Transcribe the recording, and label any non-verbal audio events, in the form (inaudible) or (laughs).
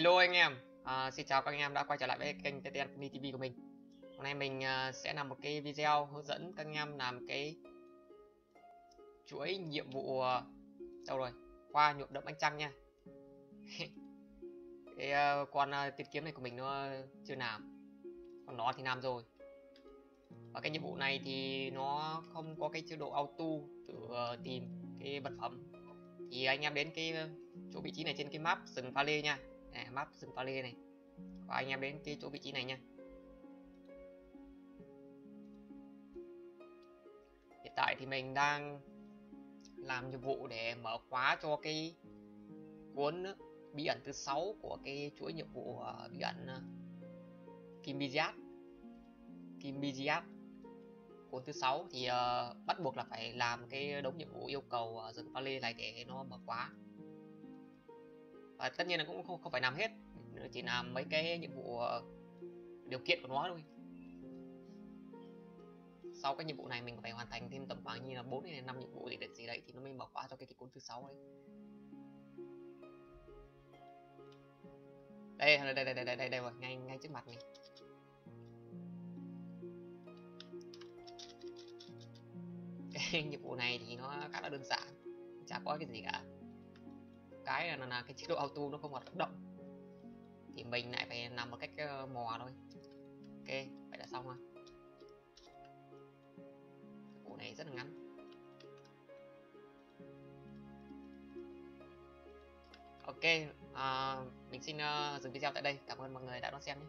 Hello anh em, à, xin chào các anh em đã quay trở lại với kênh TTN TV của mình. Hôm nay mình uh, sẽ làm một cái video hướng dẫn các anh em làm cái chuỗi nhiệm vụ uh, đâu rồi, khoa nhuộm đậm ánh trăng nha. (laughs) Cái uh, con uh, tiết kiếm này của mình nó chưa làm. Còn nó thì làm rồi. Và cái nhiệm vụ này thì nó không có cái chế độ auto tự uh, tìm cái vật phẩm. Thì anh em đến cái chỗ vị trí này trên cái map rừng pha lê nha à, map rừng to lê này. Và anh em đến cái chỗ vị trí này nha. Hiện tại thì mình đang làm nhiệm vụ để mở khóa cho cái cuốn bí ẩn thứ sáu của cái chuỗi nhiệm vụ uh, bí ẩn ờ, uh, Kimiziat Kimiziat cuốn thứ sáu thì uh, bắt buộc là phải làm cái đống nhiệm vụ yêu cầu uh, rừng pha lê này để nó mở khóa và tất nhiên là cũng không, không phải làm hết. Chỉ làm mấy cái nhiệm vụ ờ, điều kiện của nó thôi. Sau cái nhiệm vụ này mình phải hoàn thành thêm tầm khoảng như là 4 đến 5 nhiệm vụ gì để gì đấy thì nó mới mở khóa cho cái, kịch cuốn thứ sáu đấy. Đây đây đây đây đây đây, đây rồi ngay ngay trước mặt mình. Cái (laughs) nhiệm vụ này thì nó khá là đơn giản chả có cái gì cả cái là, là cái chế độ auto nó không hoạt động. Thì mình lại phải làm một cách uh, mò thôi. Ok vậy là xong rồi. Cụ này rất là ngắn. Ok uh, mình xin uh, dừng video tại đây. Cảm ơn mọi người đã đón xem nhé.